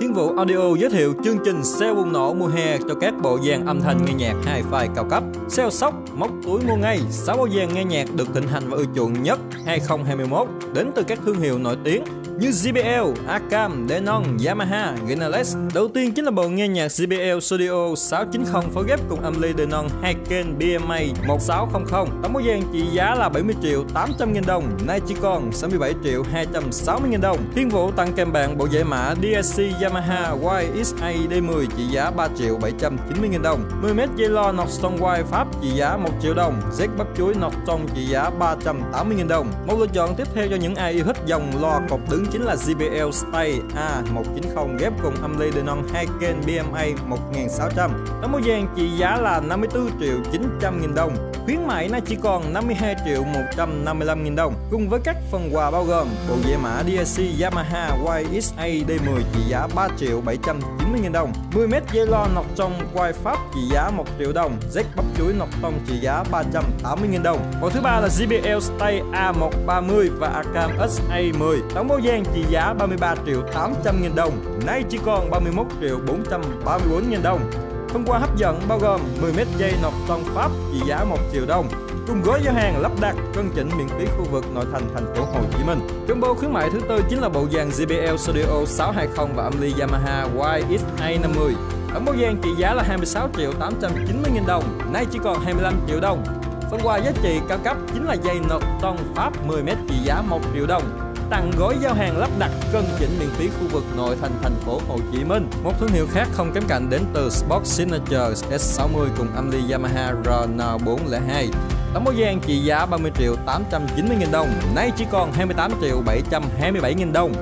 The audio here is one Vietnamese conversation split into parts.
Thiên Vũ Audio giới thiệu chương trình sale bùng nổ mùa hè cho các bộ dàn âm thanh nghe nhạc hi-fi cao cấp. Sale sóc, móc túi mua ngay, 6 bộ dàn nghe nhạc được thịnh hành và ưa chuộng nhất 2021 đến từ các thương hiệu nổi tiếng như JBL, Akam, Denon, Yamaha, Genelex. Đầu tiên chính là bộ nghe nhạc JBL Studio 690 phối ghép cùng âm ly Denon Haken BMA 1600. Tổng bộ gian trị giá là 70 triệu 800 nghìn đồng, nay chỉ còn 67 triệu 260 nghìn đồng. Thiên Vũ tặng kèm bạn bộ giải mã DSC Yamaha YXA D10 trị giá 3 triệu 790 nghìn đồng. 10m dây lo Nordstone Y Pháp trị giá 1 triệu đồng. Z bắp chuối Nordstone trị giá 380 nghìn đồng. Một lựa chọn tiếp theo cho những ai yêu thích dòng lo cột đứng chính là JBL Stay A190 ghép cùng âm ly Denon Haken BMA 1600. Tấm mua vàng trị giá là 54 triệu 900 nghìn đồng. Khuyến mại nó chỉ còn 52 triệu 155 nghìn đồng. Cùng với các phần quà bao gồm bộ dễ mã DSC Yamaha YXA D10 trị giá 3 triệu 790 nghìn đồng. 10m dây lo nọc trong quai Pháp trị giá 1 triệu đồng. Z bắp chuối nọc tông trị giá 380 nghìn đồng. Bộ thứ ba là JBL Stay A130 và Acam SA10. Tổng bao gian trị giá 33 triệu 800 nghìn đồng. Nay chỉ còn 31 triệu 434 nghìn đồng. Phần quà hấp dẫn bao gồm 10 mét dây nọc tông Pháp trị giá 1 triệu đồng cùng gói giao hàng lắp đặt cân chỉnh miễn phí khu vực nội thành thành phố Hồ Chí Minh. Combo khuyến mại thứ tư chính là bộ dàn JBL Studio 620 và âm ly Yamaha YXA50. Tổng bộ dàn trị giá là 26 triệu 890 nghìn đồng, nay chỉ còn 25 triệu đồng. Phần quà giá trị cao cấp chính là dây nọt ton Pháp 10m trị giá 1 triệu đồng tặng gói giao hàng lắp đặt cân chỉnh miễn phí khu vực nội thành thành phố Hồ Chí Minh. Một thương hiệu khác không kém cạnh đến từ Sport Signature S60 cùng âm ly Yamaha RN402. Tấm bộ gian trị giá 30 triệu 890 nghìn đồng, nay chỉ còn 28 triệu 727 nghìn đồng.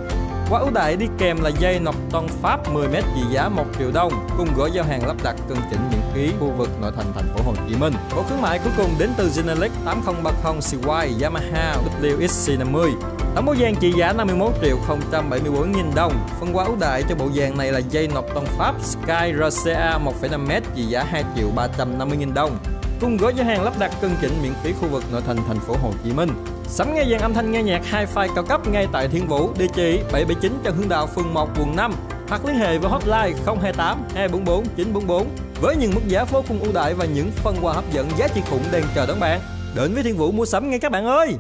Quá ưu đãi đi kèm là dây nọc ton Pháp 10m trị giá 1 triệu đồng cùng gói giao hàng lắp đặt cân chỉnh miễn phí khu vực nội thành thành phố Hồ Chí Minh. Bộ khuyến mại cuối cùng đến từ Genelec 8030 CY Yamaha WXC50 Tổng bộ dàn trị giá 51 triệu 074 nghìn đồng. Phần quà ưu đại cho bộ dàn này là dây nọc tông Pháp Sky RCA 1,5m trị giá 2 triệu 350 nghìn đồng. Cùng gói giao hàng lắp đặt cân chỉnh miễn phí khu vực nội thành thành phố Hồ Chí Minh. Sắm nghe dàn âm thanh nghe nhạc hi-fi cao cấp ngay tại Thiên Vũ, địa chỉ 779 Trần Hưng Đạo, phường 1, quận 5 hoặc liên hệ với hotline 028 244 944 với những mức giá vô cùng ưu đại và những phần quà hấp dẫn giá trị khủng đang chờ đón bạn. Đến với Thiên Vũ mua sắm ngay các bạn ơi!